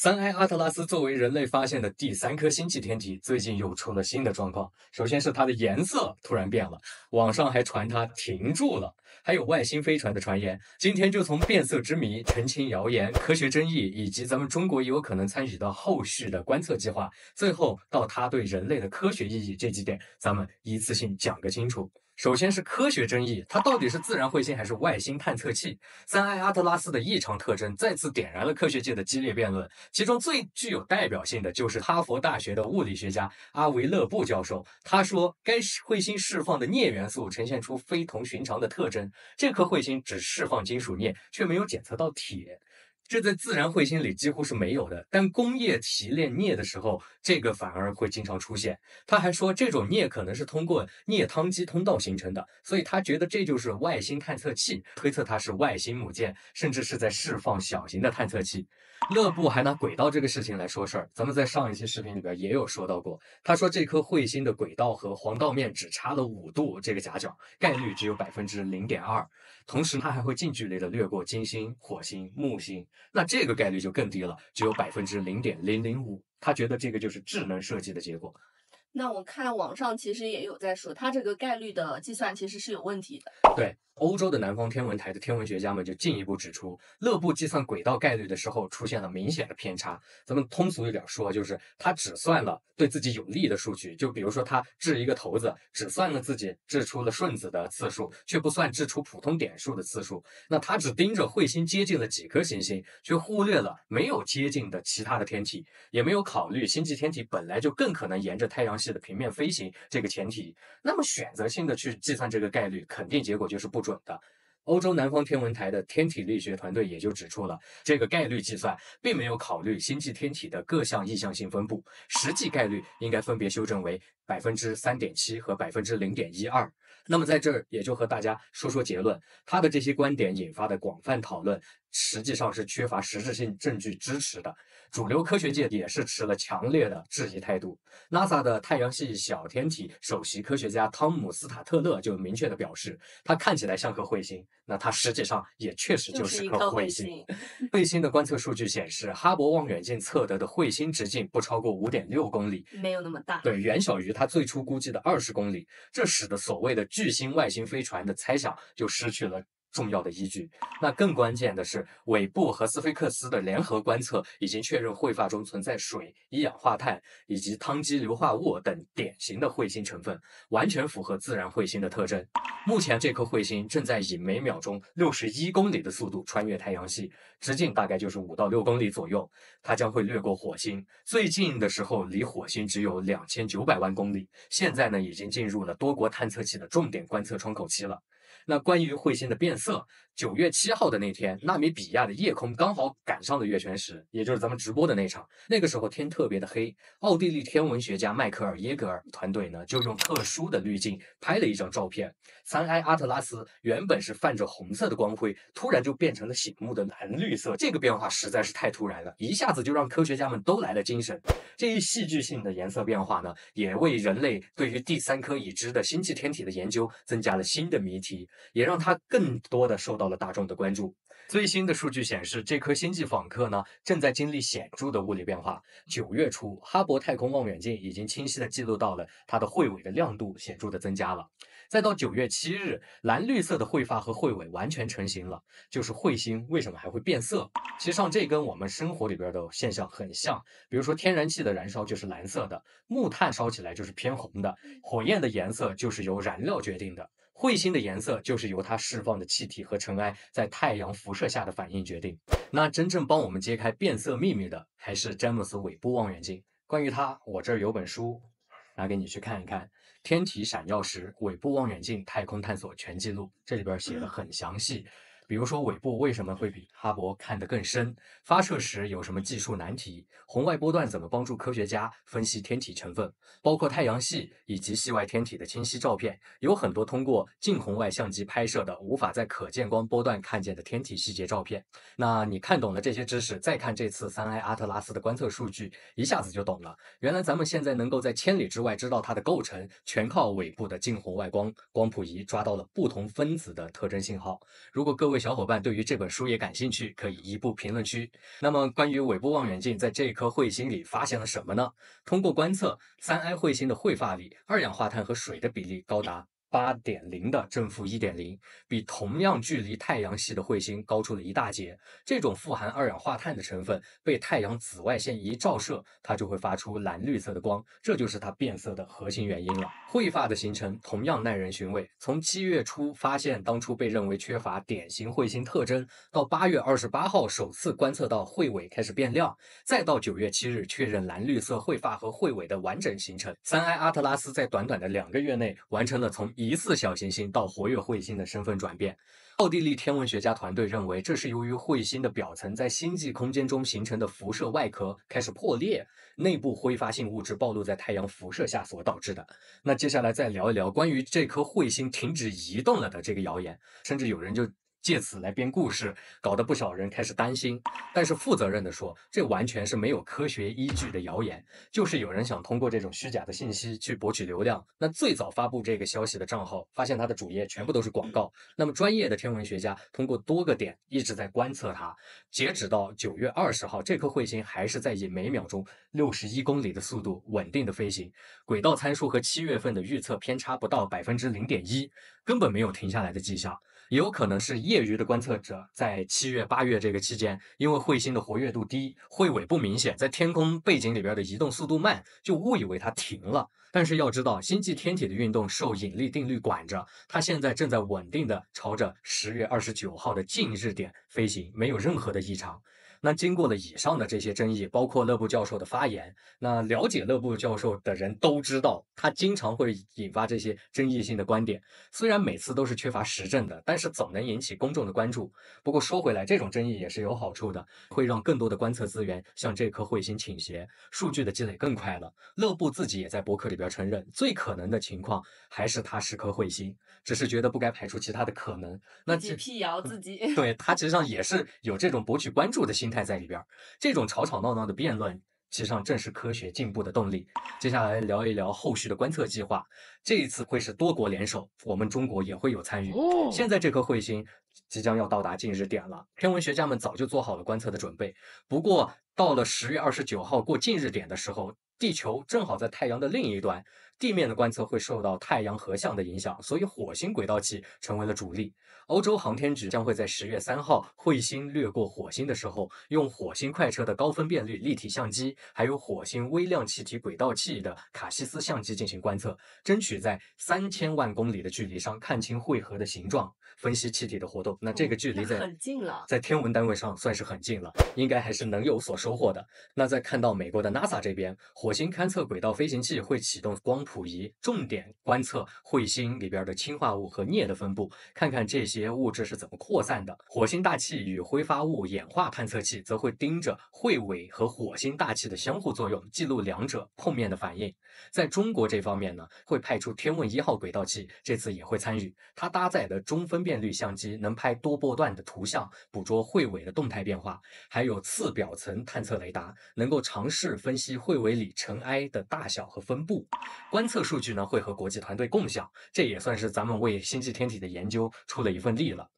三 I 阿特拉斯作为人类发现的第三颗星际天体，最近又出了新的状况。首先是它的颜色突然变了，网上还传它停住了，还有外星飞船的传言。今天就从变色之谜、澄清谣言、科学争议，以及咱们中国也有可能参与到后续的观测计划，最后到它对人类的科学意义这几点，咱们一次性讲个清楚。首先是科学争议，它到底是自然彗星还是外星探测器？三 I 阿特拉斯的异常特征再次点燃了科学界的激烈辩论。其中最具有代表性的就是哈佛大学的物理学家阿维勒布教授，他说该彗星释放的镍元素呈现出非同寻常的特征。这颗彗星只释放金属镍，却没有检测到铁。这在自然彗星里几乎是没有的，但工业提炼镍的时候，这个反而会经常出现。他还说，这种镍可能是通过镍汤基通道形成的，所以他觉得这就是外星探测器，推测它是外星母舰，甚至是在释放小型的探测器。乐布还拿轨道这个事情来说事儿，咱们在上一期视频里边也有说到过。他说这颗彗星的轨道和黄道面只差了五度，这个夹角概率只有百分之零点二。同时，它还会近距离的掠过金星、火星、木星，那这个概率就更低了，只有百分之零点零零五。他觉得这个就是智能设计的结果。那我看网上其实也有在说，它这个概率的计算其实是有问题的。对。欧洲的南方天文台的天文学家们就进一步指出，勒布计算轨道概率的时候出现了明显的偏差。咱们通俗一点说，就是他只算了对自己有利的数据，就比如说他掷一个骰子，只算了自己掷出了顺子的次数，却不算掷出普通点数的次数。那他只盯着彗星接近了几颗行星，却忽略了没有接近的其他的天体，也没有考虑星际天体本来就更可能沿着太阳系的平面飞行这个前提。那么选择性的去计算这个概率，肯定结果就是不。准的，欧洲南方天文台的天体力学团队也就指出了，这个概率计算并没有考虑星际天体的各项意向性分布，实际概率应该分别修正为百分之三点七和百分之零点一二。那么在这儿也就和大家说说结论，他的这些观点引发的广泛讨论，实际上是缺乏实质性证据支持的。主流科学界也是持了强烈的质疑态度。NASA 的太阳系小天体首席科学家汤姆斯塔特勒就明确的表示，它看起来像颗彗星，那它实际上也确实就是颗彗星。彗星的观测数据显示，哈勃望远镜测得的彗星直径不超过五点六公里，没有那么大，对，远小于它最初估计的二十公里。这使得所谓的巨星外星飞船的猜想就失去了。重要的依据。那更关键的是，韦布和斯菲克斯的联合观测已经确认彗发中存在水、一氧化碳以及羰基硫化物等典型的彗星成分，完全符合自然彗星的特征。目前，这颗彗星正在以每秒钟六十一公里的速度穿越太阳系，直径大概就是五到六公里左右。它将会掠过火星，最近的时候离火星只有两千九百万公里。现在呢，已经进入了多国探测器的重点观测窗口期了。那关于彗星的变色，九月七号的那天，纳米比亚的夜空刚好赶上了月全食，也就是咱们直播的那场。那个时候天特别的黑，奥地利天文学家迈克尔耶格尔团队呢，就用特殊的滤镜拍了一张照片。三 I 阿特拉斯原本是泛着红色的光辉，突然就变成了醒目的蓝绿色，这个变化实在是太突然了，一下子就让科学家们都来了精神。这一戏剧性的颜色变化呢，也为人类对于第三颗已知的星际天体的研究增加了新的谜题。也让它更多的受到了大众的关注。最新的数据显示，这颗星际访客呢正在经历显著的物理变化。九月初，哈勃太空望远镜已经清晰的记录到了它的彗尾的亮度显著的增加了。再到九月七日，蓝绿色的彗发和彗尾完全成型了。就是彗星为什么还会变色？其实上这跟我们生活里边的现象很像。比如说天然气的燃烧就是蓝色的，木炭烧起来就是偏红的，火焰的颜色就是由燃料决定的。彗星的颜色就是由它释放的气体和尘埃在太阳辐射下的反应决定。那真正帮我们揭开变色秘密的，还是詹姆斯韦布望远镜。关于它，我这儿有本书，拿给你去看一看，《天体闪耀时韦布望远镜太空探索全记录》，这里边写的很详细。比如说，尾部为什么会比哈勃看得更深？发射时有什么技术难题？红外波段怎么帮助科学家分析天体成分？包括太阳系以及系外天体的清晰照片，有很多通过近红外相机拍摄的，无法在可见光波段看见的天体细节照片。那你看懂了这些知识，再看这次三 I 阿特拉斯的观测数据，一下子就懂了。原来咱们现在能够在千里之外知道它的构成，全靠尾部的近红外光光谱仪抓到了不同分子的特征信号。如果各位。小伙伴对于这本书也感兴趣，可以移步评论区。那么，关于尾部望远镜在这颗彗星里发现了什么呢？通过观测，三 I 彗星的彗发里二氧化碳和水的比例高达。八点零的正负一点零，比同样距离太阳系的彗星高出了一大截。这种富含二氧化碳的成分被太阳紫外线一照射，它就会发出蓝绿色的光，这就是它变色的核心原因了。彗发的形成同样耐人寻味。从七月初发现当初被认为缺乏典型彗星特征，到八月二十八号首次观测到彗尾开始变亮，再到九月七日确认蓝绿色彗发和彗尾的完整形成，三 I 阿特拉斯在短短的两个月内完成了从疑似小行星到活跃彗星的身份转变，奥地利天文学家团队认为，这是由于彗星的表层在星际空间中形成的辐射外壳开始破裂，内部挥发性物质暴露在太阳辐射下所导致的。那接下来再聊一聊关于这颗彗星停止移动了的这个谣言，甚至有人就。借此来编故事，搞得不少人开始担心。但是负责任的说，这完全是没有科学依据的谣言，就是有人想通过这种虚假的信息去博取流量。那最早发布这个消息的账号，发现它的主页全部都是广告。那么专业的天文学家通过多个点一直在观测它，截止到九月二十号，这颗彗星还是在以每秒钟六十一公里的速度稳定的飞行，轨道参数和七月份的预测偏差不到百分之零点一，根本没有停下来的迹象。也有可能是业余的观测者在七月、八月这个期间，因为彗星的活跃度低，彗尾不明显，在天空背景里边的移动速度慢，就误以为它停了。但是要知道，星际天体的运动受引力定律管着，它现在正在稳定的朝着十月二十九号的近日点飞行，没有任何的异常。那经过了以上的这些争议，包括勒布教授的发言，那了解勒布教授的人都知道，他经常会引发这些争议性的观点。虽然每次都是缺乏实证的，但是总能引起公众的关注。不过说回来，这种争议也是有好处的，会让更多的观测资源向这颗彗星倾斜，数据的积累更快了。勒布自己也在博客里边承认，最可能的情况还是它是颗彗星，只是觉得不该排除其他的可能。那自己辟谣自己，对他实际上也是 有这种博取关注的心。心态在里边，这种吵吵闹闹的辩论，实际上正是科学进步的动力。接下来聊一聊后续的观测计划，这一次会是多国联手，我们中国也会有参与。现在这颗彗星即将要到达近日点了，天文学家们早就做好了观测的准备。不过到了十月二十九号过近日点的时候，地球正好在太阳的另一端。地面的观测会受到太阳合相的影响，所以火星轨道器成为了主力。欧洲航天局将会在十月三号彗星掠过火星的时候，用火星快车的高分辨率立体相机，还有火星微量气体轨道器的卡西斯相机进行观测，争取在三千万公里的距离上看清汇合的形状，分析气体的活动。那这个距离在很近了，在天文单位上算是很近了，应该还是能有所收获的。那在看到美国的 NASA 这边，火星勘测轨道飞行器会启动光。谱仪重点观测彗星里边的氢化物和镍的分布，看看这些物质是怎么扩散的。火星大气与挥发物演化探测器则会盯着彗尾和火星大气的相互作用，记录两者碰面的反应。在中国这方面呢，会派出天问一号轨道器，这次也会参与。它搭载的中分变率相机能拍多波段的图像，捕捉彗尾的动态变化，还有次表层探测雷达，能够尝试分析彗尾里尘埃的大小和分布。观测数据呢会和国际团队共享，这也算是咱们为星际天体的研究出了一份力了。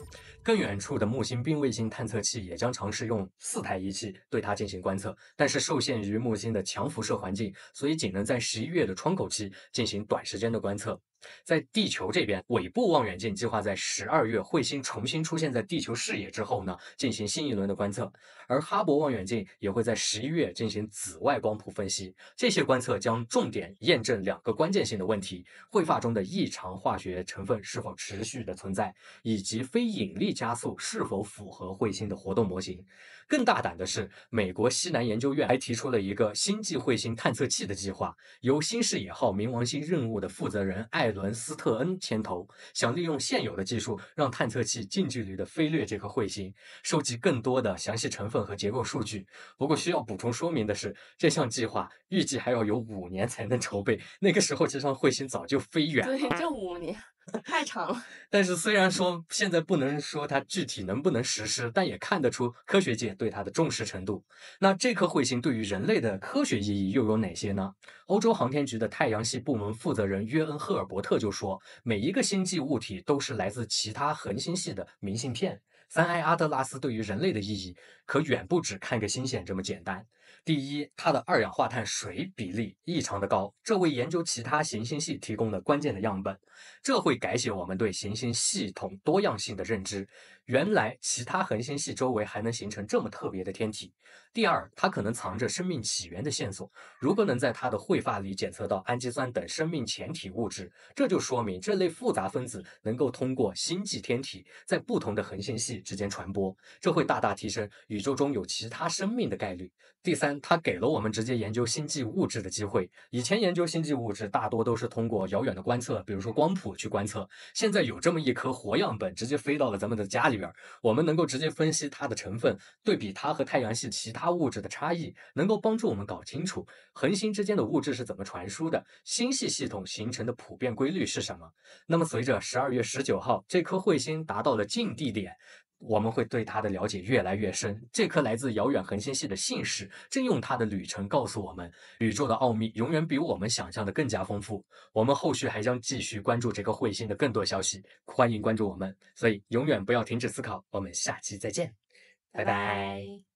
更远处的木星并卫星探测器也将尝试用四台仪器对它进行观测，但是受限于木星的强辐射环境，所以仅能在十一月的窗口期进行短时间的观测。在地球这边，尾部望远镜计划在十二月彗星重新出现在地球视野之后呢，进行新一轮的观测。而哈勃望远镜也会在十一月进行紫外光谱分析。这些观测将重点验证两个关键性的问题：绘发中的异常化学成分是否持续的存在，以及非引力加速是否符合彗星的活动模型。更大胆的是，美国西南研究院还提出了一个星际彗星探测器的计划，由新视野号冥王星任务的负责人艾伦斯特恩牵头，想利用现有的技术，让探测器近距离的飞掠这颗彗星，收集更多的详细成分和结构数据。不过需要补充说明的是，这项计划预计还要有五年才能筹备，那个时候这双彗星早就飞远了。对，这五年。太长了，但是虽然说现在不能说它具体能不能实施，但也看得出科学界对它的重视程度。那这颗彗星对于人类的科学意义又有哪些呢？欧洲航天局的太阳系部门负责人约恩·赫尔伯特就说，每一个星际物体都是来自其他恒星系的明信片。三 I 阿特拉斯对于人类的意义可远不止看个新鲜这么简单。第一，它的二氧化碳水比例异常的高，这为研究其他行星系提供了关键的样本。这会改写我们对行星系统多样性的认知。原来其他恒星系周围还能形成这么特别的天体。第二，它可能藏着生命起源的线索。如果能在它的喙发里检测到氨基酸等生命前体物质，这就说明这类复杂分子能够通过星际天体在不同的恒星系之间传播，这会大大提升宇宙中有其他生命的概率。第三，它给了我们直接研究星际物质的机会。以前研究星际物质大多都是通过遥远的观测，比如说光谱去观测。现在有这么一颗活样本，直接飞到了咱们的家里我们能够直接分析它的成分，对比它和太阳系其他物质的差异，能够帮助我们搞清楚恒星之间的物质是怎么传输的，星系系统形成的普遍规律是什么。那么，随着十二月十九号这颗彗星达到了近地点。我们会对它的了解越来越深。这颗来自遥远恒星系的信使正用它的旅程告诉我们，宇宙的奥秘永远比我们想象的更加丰富。我们后续还将继续关注这颗彗星的更多消息，欢迎关注我们。所以永远不要停止思考。我们下期再见，拜拜。